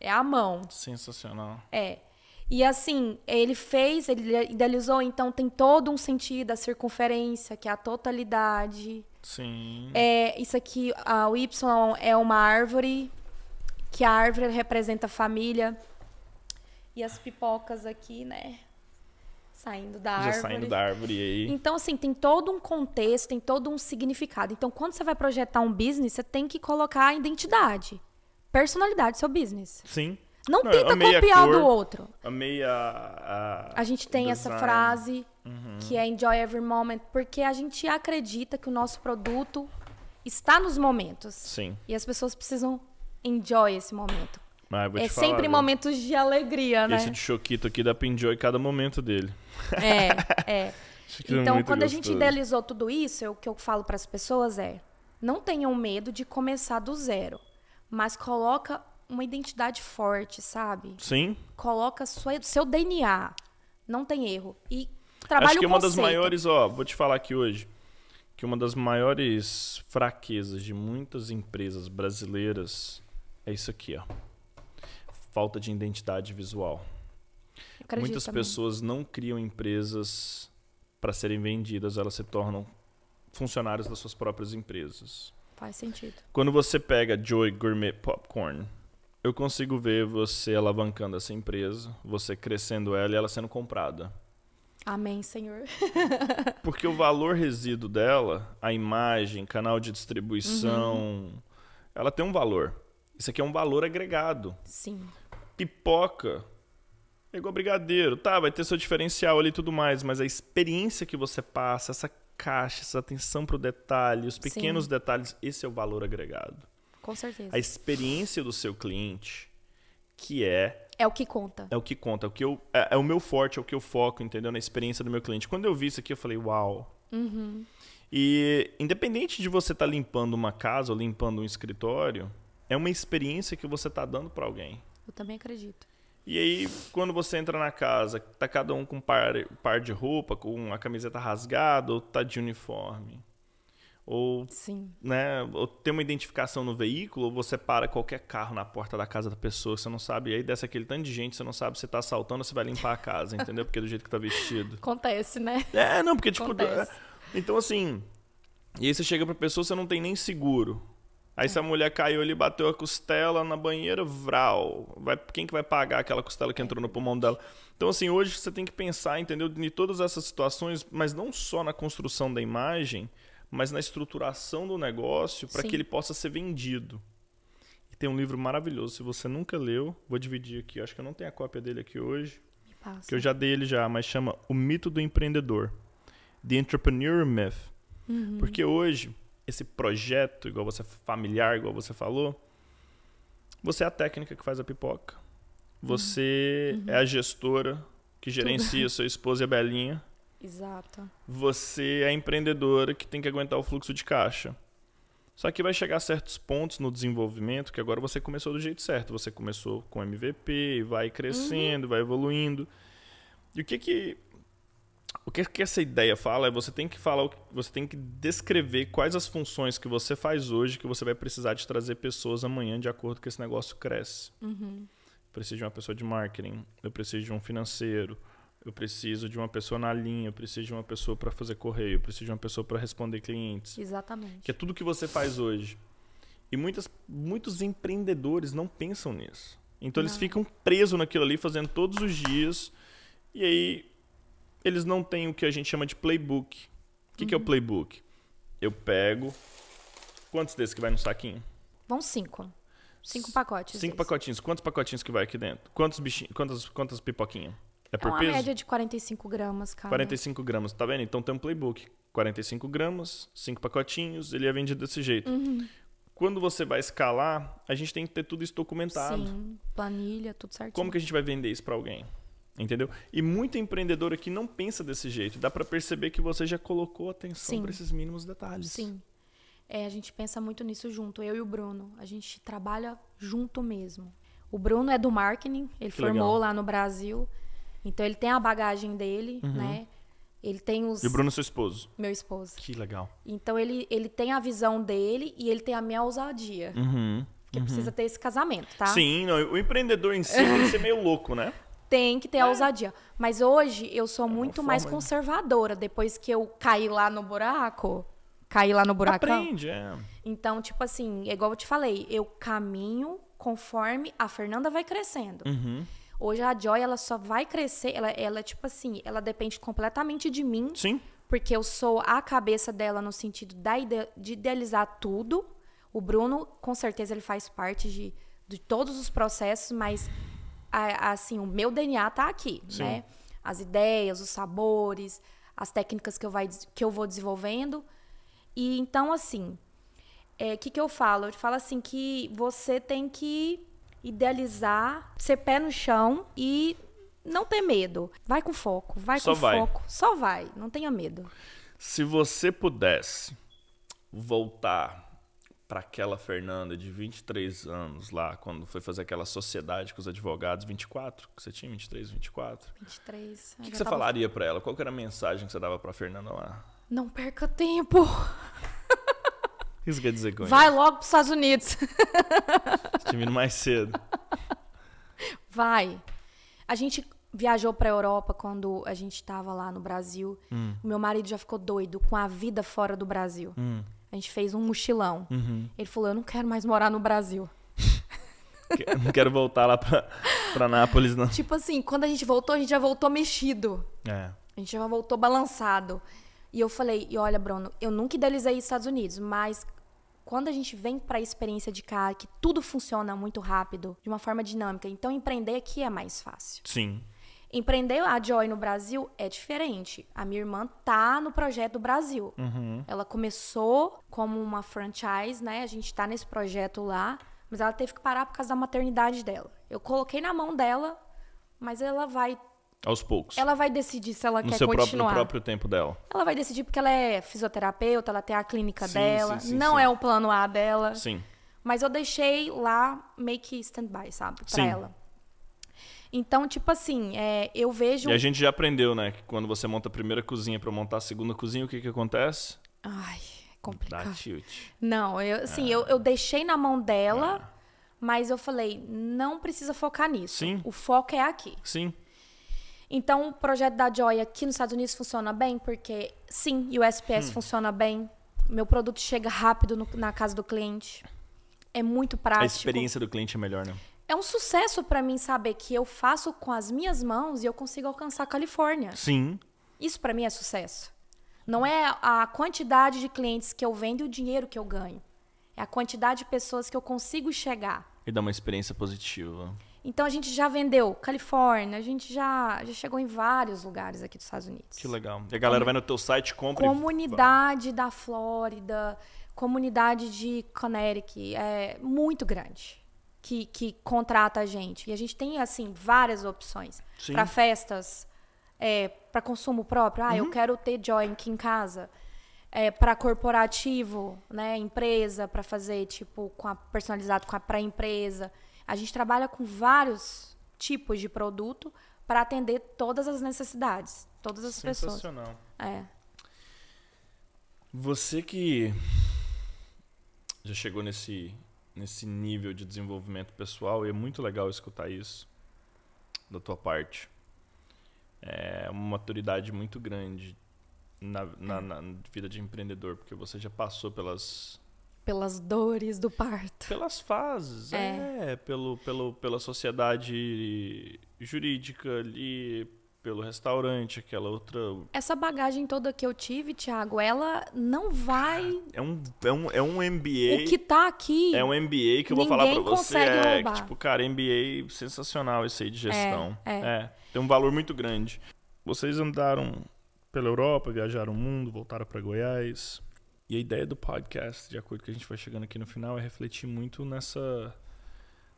É a mão. Sensacional. É. E assim, ele fez, ele idealizou, então tem todo um sentido, a circunferência, que é a totalidade. Sim. É, isso aqui, a, o Y é uma árvore, que a árvore representa a família. E as pipocas aqui, né? Saindo da Já árvore. saindo da árvore aí. Então, assim, tem todo um contexto, tem todo um significado. Então, quando você vai projetar um business, você tem que colocar a identidade, personalidade do seu business. Sim. Não, Não, tenta copiar cor. do outro. Amei a. A, A gente tem essa frase Uhum. que é enjoy every moment, porque a gente acredita que o nosso produto está nos momentos. Sim. E as pessoas precisam enjoy esse momento. Vou é falar, sempre momentos de alegria, né? Esse de Choquito aqui dá pra enjoy cada momento dele. É, é. É Então, quando a gente gostoso. idealizou tudo isso, eu- o que eu falo para as pessoas é: não tenham medo de começar do zero, mas coloca uma identidade forte, sabe? Sim. Coloca sua, seu DNA. Não tem erro. E trabalha Acho que o uma das maiores, ó, vou te falar aqui hoje, que uma das maiores fraquezas de muitas empresas brasileiras é isso aqui, ó. Falta de identidade visual. Acredito Muitas também. pessoas não criam empresas para serem vendidas, elas se tornam funcionários das suas próprias empresas. Faz sentido. Quando você pega Joy Gourmet Popcorn, eu consigo ver você alavancando essa empresa, você crescendo ela e ela sendo comprada. Amém, Senhor. Porque o valor resíduo dela, a imagem, canal de distribuição, Uhum. ela tem um valor. Isso aqui é um valor agregado. Sim. Pipoca é igual brigadeiro, tá? Vai ter seu diferencial ali e tudo mais, mas a experiência que você passa, essa caixa, essa atenção pro detalhe, os pequenos Sim. detalhes, esse é o valor agregado. Com certeza. A experiência do seu cliente, que é É o que conta. é o que conta, é o que eu é, é o meu forte, é o que eu foco, entendeu? Na experiência do meu cliente. Quando eu vi isso aqui, eu falei, uau. Uhum. E independente de você estar limpando uma casa ou limpando um escritório, é uma experiência que você está dando para alguém. Eu também acredito. E aí, quando você entra na casa, tá cada um com um par, par de roupa, com a camiseta rasgada, ou tá de uniforme. Ou, Sim. né, ou tem uma identificação no veículo, ou você para qualquer carro na porta da casa da pessoa, você não sabe, e aí desce aquele tanto de gente, você não sabe se tá assaltando ou se vai limpar a casa, entendeu? Porque do jeito que tá vestido. Acontece, né? É, não, porque tipo. É- Então assim. E aí você chega pra pessoa, você não tem nem seguro. Aí se a mulher caiu ali, bateu a costela na banheira, vral. Vai, quem que vai pagar aquela costela que entrou no pulmão dela? Então assim, hoje você tem que pensar, entendeu? Em todas essas situações, mas não só na construção da imagem, mas na estruturação do negócio para que ele possa ser vendido. E tem um livro maravilhoso, se você nunca leu, vou dividir aqui, acho que eu não tenho a cópia dele aqui hoje Me passa. que eu já dei ele já, mas chama O Mito do Empreendedor. The Entrepreneur Myth. Uhum. Porque hoje, esse projeto, igual você familiar, igual você falou, você é a técnica que faz a pipoca. Você Uhum. é a gestora que gerencia sua esposa e a Belinha. Exato. Você é a empreendedora que tem que aguentar o fluxo de caixa. Só que vai chegar a certos pontos no desenvolvimento que agora você começou do jeito certo. Você começou com MVP, vai crescendo, vai evoluindo. E o que que o que que essa ideia fala é você tem que falar, você tem que descrever quais as funções que você faz hoje que você vai precisar de trazer pessoas amanhã de acordo com esse negócio cresce. Uhum. Eu preciso de uma pessoa de marketing, eu preciso de um financeiro, eu preciso de uma pessoa na linha, eu preciso de uma pessoa para fazer correio, eu preciso de uma pessoa para responder clientes. Exatamente. Que é tudo que você faz hoje. E muitas, muitos empreendedores não pensam nisso. Então eles Não. ficam presos naquilo ali, fazendo todos os dias. E aí eles não têm o que a gente chama de playbook. O que, que é o Uhum. playbook? Eu pego. Quantos desses que vai no saquinho? Vão cinco. Cinco pacotes. Cinco desses. pacotinhos. Quantos pacotinhos que vai aqui dentro? Quantos bichinhos? Quantas, quantas pipoquinhas? É É por uma peso? média de 45 gramas, cara. 45 gramas, tá vendo? Então tem um playbook. 45 gramas, 5 pacotinhos, ele é vendido desse jeito. Uhum. Quando você vai escalar, a gente tem que ter tudo isso documentado. Sim, planilha, tudo certinho. Como que a gente vai vender isso para alguém? Entendeu? E muito empreendedor aqui não pensa desse jeito. Dá para perceber que você já colocou atenção para esses mínimos detalhes. Sim. É, a gente pensa muito nisso junto, eu e o Bruno. A gente trabalha junto mesmo. O Bruno é do marketing, ele Que formou legal. lá no Brasil. Então ele tem a bagagem dele, né? Ele tem os. Uhum. E o Bruno é seu esposo. Meu esposo. Que legal. Então ele, ele tem a visão dele e ele tem a minha ousadia. Uhum. Porque precisa ter esse casamento, tá? Sim, não, o empreendedor em si tem que ser meio louco, né? Tem que ter a ousadia. Mas hoje eu sou muito mais É. forma de- conservadora. Depois que eu caí lá no buraco. Caí lá no buracão. Aprende, é. Então, tipo assim, é igual eu te falei, eu caminho conforme a Fernanda vai crescendo. Uhum. Hoje a Joy, ela só vai crescer, ela, ela tipo assim, ela depende completamente de mim, Sim. porque eu sou a cabeça dela no sentido da ide- de idealizar tudo. O Bruno, com certeza, ele faz parte de, de todos os processos, mas assim, o meu DNA tá aqui, Sim. né? As ideias, os sabores, as técnicas que eu, vai, que eu vou desenvolvendo. E então, assim, o que, que eu falo? Eu falo assim que você tem que idealizar, ser pé no chão e não ter medo. Vai com foco, vai Só com vai. foco. Só vai, não tenha medo. Se você pudesse voltar para aquela Fernanda de 23 anos lá, quando foi fazer aquela sociedade com os advogados, 24, que você tinha 23, 24. 23. O que, que você falaria para ela? Qual que era a mensagem que você dava para Fernanda lá? Não perca tempo. Isso quer dizer com Vai logo para os Estados Unidos. isso? Vindo mais cedo. Vai. A gente viajou para Europa quando a gente estava lá no Brasil. Hum. O meu marido já ficou doido com a vida fora do Brasil. Hum. A gente fez um mochilão. Uhum. Ele falou: Eu não quero mais morar no Brasil. Não quero voltar lá pra, pra Nápoles, não. Tipo assim, quando a gente voltou, a gente já voltou mexido. É. A gente já voltou balançado. E eu falei, e olha, Bruno, eu nunca idealizei os Estados Unidos, mas quando a gente vem para a experiência de cá, que tudo funciona muito rápido, de uma forma dinâmica, então empreender aqui é mais fácil. Sim. Empreender a Joy no Brasil é diferente. A minha irmã tá no projeto do Brasil. Uhum. Ela começou como uma franchise, né? A gente tá nesse projeto lá, mas ela teve que parar por causa da maternidade dela. Eu coloquei na mão dela, mas ela vai, Aos poucos. ela vai decidir se ela no quer seu próprio, continuar. no próprio tempo dela. Ela vai decidir porque ela é fisioterapeuta, ela tem a clínica Sim, dela. sim, sim, não é o plano A dela. Sim. Mas eu deixei lá meio que stand-by, sabe? Pra ela. Então, tipo assim, é, eu vejo. E a gente já aprendeu, né? Que quando você monta a primeira cozinha pra montar a segunda cozinha, o que que acontece? Ai, é Dá complicado. tilt. Não, eu, assim, É. eu, eu deixei na mão dela, mas eu falei, não precisa focar nisso. Sim. O foco é aqui. Sim. Então, o projeto da Joy aqui nos Estados Unidos funciona bem, porque sim, o Hum. SPS funciona bem. Meu produto chega rápido no- na casa do cliente. É muito prático. A experiência do cliente é melhor, né? É um sucesso pra mim saber que eu faço com as minhas mãos e eu consigo alcançar a Califórnia. Sim. Isso pra mim é sucesso. Não é a quantidade de clientes que eu vendo e o dinheiro que eu ganho. É a quantidade de pessoas que eu consigo chegar. E dá uma experiência positiva. Então a gente já vendeu Califórnia, a gente já, já chegou em vários lugares aqui dos Estados Unidos. Que legal. E a galera vai no teu site, compra e- Comunidade da Flórida, comunidade de Connecticut, é muito grande que, que contrata a gente. E a gente tem, assim, várias opções. Para festas, é, para consumo próprio. Ah, Uhum. eu quero ter Joy aqui em casa. É, para corporativo, né, empresa, para fazer, tipo, com a, personalizado para a empresa. A gente trabalha com vários tipos de produto para atender todas as necessidades, todas as pessoas. Sensacional. É. Você que já chegou nesse, nesse nível de desenvolvimento pessoal, e é muito legal escutar isso da tua parte. É uma maturidade muito grande na, na, na vida de empreendedor, porque você já passou pelas, Pelas dores do parto. pelas fases, É. é, pelo, pelo, pela sociedade jurídica ali, pelo restaurante, aquela outra. Essa bagagem toda que eu tive, Thiago, ela não vai. É um, é um, é um MBA. O que tá aqui. É um MBA que eu vou falar pra você. É, que, tipo, cara, MBA sensacional esse aí de gestão. é. tem um valor muito grande. Vocês andaram pela Europa, viajaram o mundo, voltaram pra Goiás. E a ideia do podcast, de acordo com que a gente vai chegando aqui no final, é refletir muito nessa,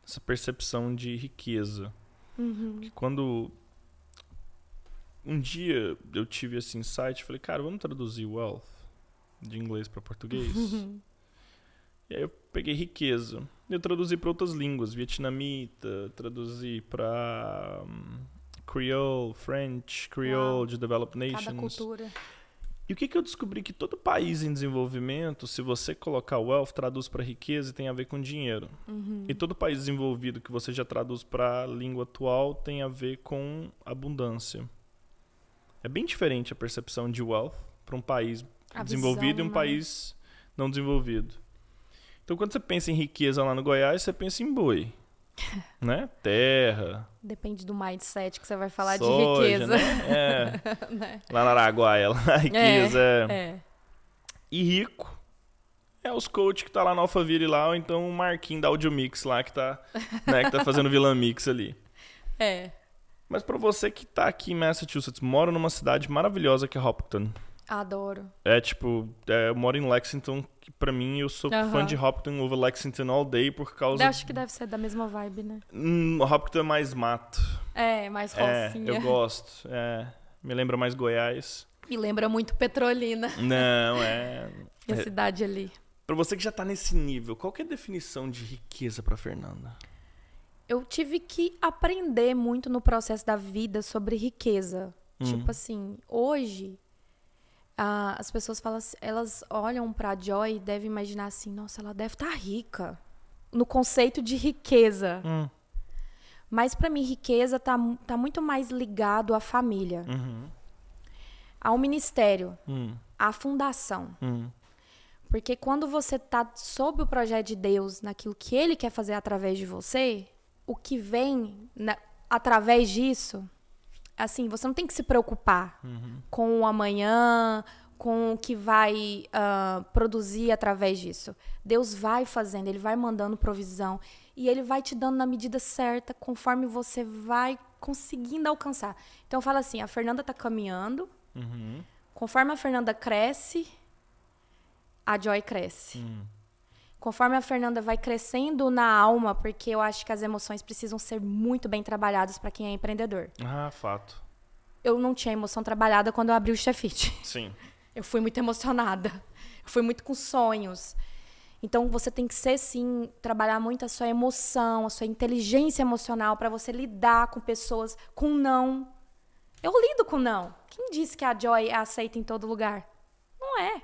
nessa percepção de riqueza. Uhum. Que quando um dia eu tive esse insight, falei, cara, vamos traduzir wealth de inglês para português. e aí eu peguei riqueza. E eu traduzi para outras línguas, vietnamita, traduzi para Creole, French, Creole Uau. de Developed Cada Nations. cultura. E o que, que eu descobri? Que todo país em desenvolvimento, se você colocar wealth, traduz para riqueza e tem a ver com dinheiro. Uhum. E todo país desenvolvido que você já traduz para a língua atual tem a ver com abundância. É bem diferente a percepção de wealth para um país A desenvolvido visão, e um né? país não desenvolvido. Então, quando você pensa em riqueza lá no Goiás, você pensa em boi. né? Terra. Depende do mindset que você vai falar soja, de riqueza. Né? É. Né? Lá na Araguaia, lá a riqueza é, É. E rico é os coach que tá lá no Alphaville lá, ou então o Marquinho da Audio Mix lá que tá, né, que tá fazendo Vila Mix ali. É. Mas pra você que tá aqui em Massachusetts, mora numa cidade maravilhosa que é Hopkton. Adoro. É tipo, é, eu moro em Lexington, que pra mim eu sou Aham. fã de Hopkton over Lexington all day por causa. Eu acho que deve ser da mesma vibe, né? Hum, Hopkton é mais mato. É, mais É, rocinha. eu gosto. É, me lembra mais Goiás. Me lembra muito Petrolina, Não, é. a É. cidade ali. Pra você que já tá nesse nível, qual que é a definição de riqueza pra Fernanda? Eu tive que aprender muito no processo da vida sobre riqueza. Hum. Tipo assim, hoje ah, as pessoas falam, assim- elas olham pra Joy e devem imaginar assim, nossa, ela deve estar rica. No conceito de riqueza. Hum. Mas pra mim, riqueza tá, tá muito mais ligado à família, Uhum. ao ministério, Hum. à fundação. Porque quando você tá sob o projeto de Deus, naquilo que ele quer fazer através de você, o que vem na- através disso, assim, você não tem que se preocupar com o amanhã, com o que vai ah, produzir através disso. Deus vai fazendo, ele vai mandando provisão e ele vai te dando na medida certa, conforme você vai conseguindo alcançar. Então fala assim, a Fernanda tá caminhando, Uhum. conforme a Fernanda cresce, a Joy cresce. Hum. Conforme a Fernanda vai crescendo na alma, porque eu acho que as emoções precisam ser muito bem trabalhadas para quem é empreendedor. Ah, fato. Eu não tinha emoção trabalhada quando eu abri o Chefit. Sim. Eu fui muito emocionada. Eu fui muito com sonhos. Então você tem que ser sim, trabalhar muito a sua emoção, a sua inteligência emocional para você lidar com pessoas com não. Eu lido com não. Quem disse que a Joy é aceita em todo lugar? Não é.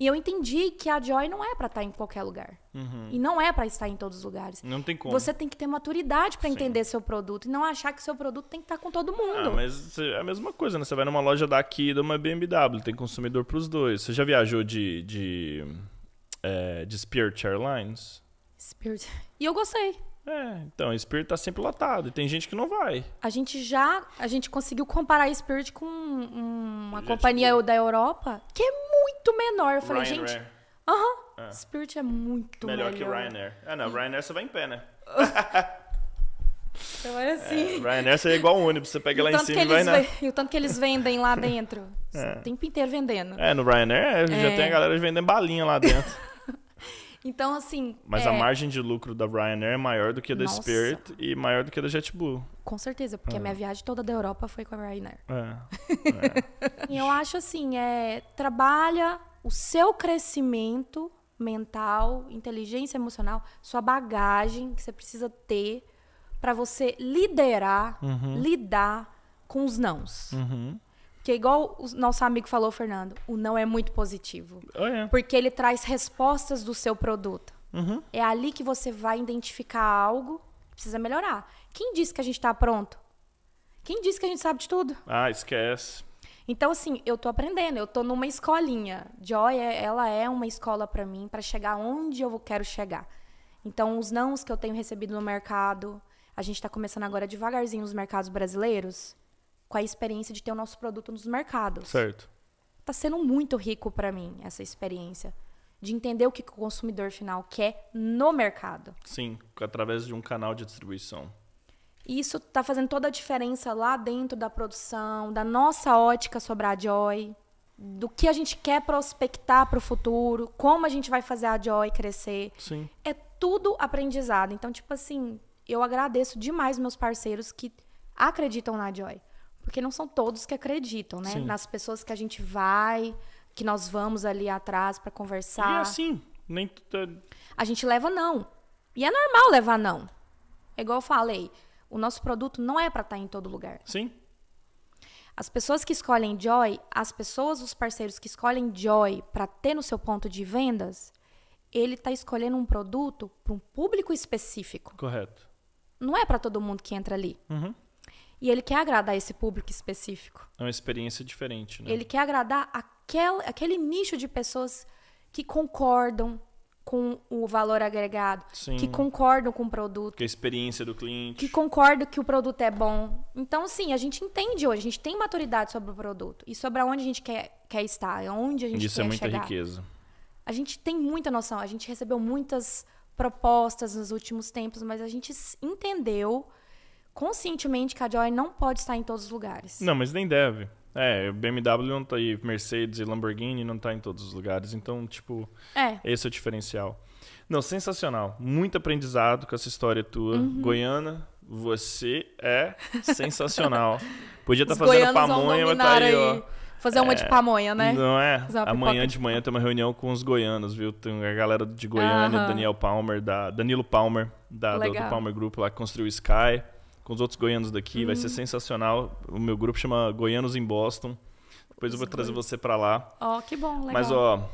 E eu entendi que a Joy não é para estar em qualquer lugar. E não é para estar em todos os lugares. Não tem como. Você tem que ter maturidade para entender seu produto e não achar que seu produto tem que estar com todo mundo. Ah, mas é a mesma coisa, né? Você vai numa loja daqui e de uma BMW, tem consumidor pros dois. Você já viajou de, de, é, de Spirit Airlines? Spirit. E eu gostei. É, então, Spirit tá sempre lotado e tem gente que não vai. A gente já, a gente conseguiu comparar a Spirit com um- uma companhia da Europa que é muito menor. Eu falei, Ryanair, gente, aham, É. Spirit é muito melhor melhor. que Ryanair. Ah, não, Ryanair você vai em pé, né? Então é assim. Ryanair você é igual um ônibus, você pega E lá o em cima que e vai eles na... E o tanto que eles vendem lá dentro. É. O tempo inteiro vendendo. É, no Ryanair já É. tem a galera vendendo balinha lá dentro. Então, assim. Mas é, a margem de lucro da Ryanair é maior do que a da Nossa. Spirit e maior do que a da JetBlue. Com certeza, porque a minha viagem toda da Europa foi com a Ryanair. É. E eu acho assim, é, trabalha o seu crescimento mental, inteligência emocional, sua bagagem que você precisa ter para você liderar, lidar com os nãos. Uhum. Porque igual o nosso amigo falou, Fernando, o não é muito positivo. Oh, é. Porque ele traz respostas do seu produto. Uhum. É ali que você vai identificar algo que precisa melhorar. Quem disse que a gente está pronto? Quem disse que a gente sabe de tudo? Ah, esquece. Então, assim, eu tô aprendendo, eu tô numa escolinha. Joy, é- ela é uma escola pra mim, pra chegar onde eu quero chegar. Então, os nãos que eu tenho recebido no mercado, a gente tá começando agora devagarzinho nos mercados brasileiros, com a experiência de ter o nosso produto nos mercados. Certo. Tá sendo muito rico pra mim essa experiência de entender o que o consumidor final quer no mercado. Sim, através de um canal de distribuição. Isso está fazendo toda a diferença lá dentro da produção, da nossa ótica sobre a Joy, do que a gente quer prospectar para o futuro, como a gente vai fazer a Joy crescer. Sim. É tudo aprendizado. Então, tipo assim, eu agradeço demais meus parceiros que acreditam na Joy. Porque não são todos que acreditam, né? Sim. Nas pessoas que a gente vai, que nós vamos ali atrás para E conversar. é assim, nem A gente leva não. E é normal levar não. É igual eu falei, o nosso produto não é para estar em todo lugar. sim. As pessoas que escolhem Joy, as pessoas, os parceiros que escolhem Joy para ter no seu ponto de vendas, ele está escolhendo um produto para um público específico. Correto. Não é para todo mundo que entra ali. Uhum. E ele quer agradar esse público específico. É uma experiência diferente, né? Ele quer agradar aquel, aquele nicho de pessoas que concordam com o valor agregado, Sim. que concordam com o produto, Que a experiência do cliente. que concordam que o produto é bom. Então, sim, a gente entende hoje, a gente tem maturidade sobre o produto e sobre aonde a gente quer, quer estar, aonde a gente Isso quer é muita chegar. riqueza. A gente tem muita noção, a gente recebeu muitas propostas nos últimos tempos, mas a gente entendeu conscientemente que a Joy não pode estar em todos os lugares. Não, mas nem deve. É, BMW não tá aí, Mercedes e Lamborghini não tá em todos os lugares. Então, tipo, É, esse é o diferencial. Não, sensacional. Muito aprendizado com essa história tua. Uhum. Goiana, você é sensacional. Podia estar os fazendo pamonha, mas tá aí, aí. ó. Fazer uma de pamonha, né? Não é? Amanhã de manhã tem uma reunião com os goianos, viu? Tem a galera de Goiânia. Daniel Palmer, da, Danilo Palmer, da, do, do. Palmer Group lá que construiu o Sky, com os outros goianos daqui. Vai ser Uhum. sensacional. O meu grupo chama Goianos em Boston. Depois eu vou Os trazer goianos. você pra lá. Ó, que bom, legal. Mas, ó,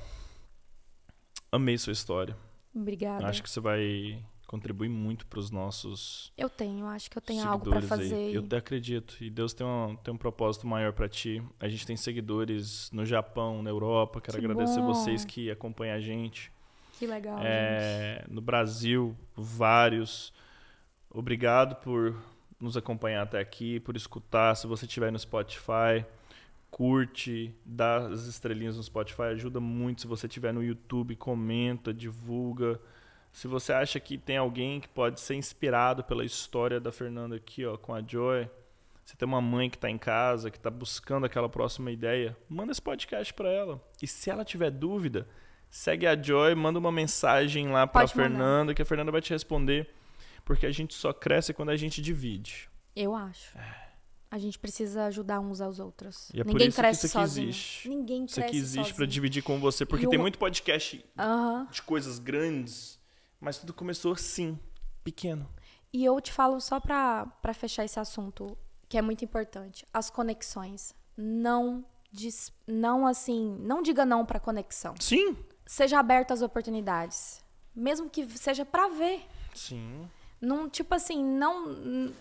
amei sua história. Obrigada. Acho que você vai contribuir muito pros nossos Eu tenho, acho que eu tenho algo seguidores fazer. aí. Eu até acredito. E Deus tem um, tem um propósito maior pra ti. A gente tem seguidores no Japão, na Europa. Quero Que agradecer bom. vocês que acompanham a gente. Que legal, gente. É, no Brasil, vários. Obrigado por nos acompanhar até aqui, por escutar. Se você estiver no Spotify, curte, dá as estrelinhas no Spotify, ajuda muito. Se você estiver no YouTube, comenta, divulga. Se você acha que tem alguém que pode ser inspirado pela história da Fernanda aqui, ó, com a Joy, você tem uma mãe que está em casa, que está buscando aquela próxima ideia, manda esse podcast para ela. E se ela tiver dúvida, segue a Joy, manda uma mensagem lá para mandar. Fernanda, que a Fernanda vai te responder, porque a gente só cresce quando a gente divide. Eu acho. A gente precisa ajudar uns aos outros. E é por Ninguém isso que cresce isso aqui sozinho. existe. Ninguém Isso cresce aqui existe para dividir com você, porque tem muito podcast Aham. de coisas grandes, mas tudo começou assim, pequeno. E eu te falo só pra fechar esse assunto, que é muito importante. As conexões. Não, dis, não assim, não diga não pra conexão. Sim. Seja aberto às oportunidades. Mesmo que seja pra ver. Sim. Não, tipo assim, não.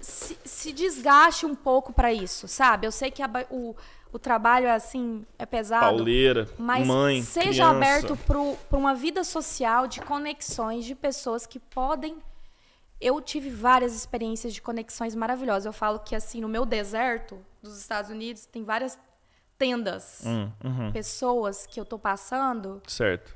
Se, se desgaste um pouco pra isso, sabe? Eu sei que a o, o trabalho é assim, é pesado. Pauleira, Mas mãe, seja criança. aberto para uma vida social de conexões de pessoas que podem. Eu tive várias experiências de conexões maravilhosas. Eu falo que, assim, no meu deserto dos Estados Unidos, tem várias tendas. Hum, uhum. Pessoas que eu tô passando Certo.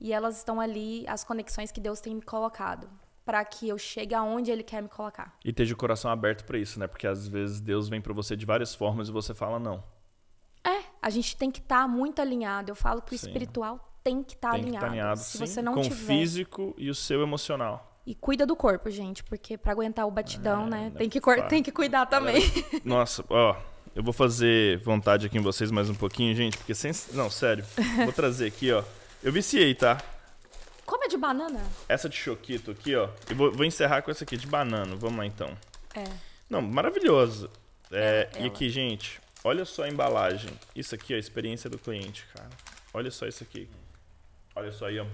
e elas estão ali, as conexões que Deus tem me colocado. Para que eu chegue aonde Ele quer me colocar. E esteja o coração aberto pra isso, né? Porque às vezes Deus vem pra você de várias formas e você fala não. É, a gente tem que estar muito alinhado. Eu falo que o Sim. espiritual tem que estar Tem que alinhado. estar alinhado, Se sim, você não com tiver. o físico e o seu emocional. E cuida do corpo, gente, porque pra aguentar o batidão, É, né? Tem que, cor- tem que cuidar também. Nossa, ó, eu vou fazer vontade aqui em vocês mais um pouquinho, gente, porque sem... Não, sério. Vou trazer aqui, ó. Eu viciei, tá? Como é de banana? Essa de choquito aqui, ó. Eu vou, vou encerrar com essa aqui de banana. Vamos lá, então. É. Não, maravilhoso. É, Ela- e aqui, gente, olha só a embalagem. Isso aqui, ó, a experiência do cliente, cara. Olha só isso aqui. Olha só aí, ó.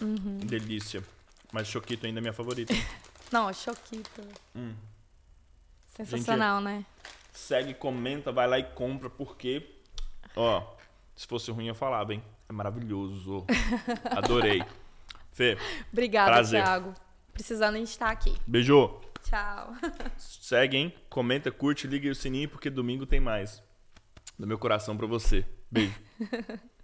Uhum. Delícia. Mas choquito ainda é minha favorita. Não, choquito. Hum. Sensacional, né? Segue, comenta, vai lá e compra, porque, ó, se fosse ruim eu falava, hein? É maravilhoso. Adorei. Fê, Obrigada, Prazer. Thiago. Precisando a gente tá aqui. beijo. Tchau. Segue, hein? Comenta, curte, liga o sininho, porque domingo tem mais. Do meu coração pra você. Beijo.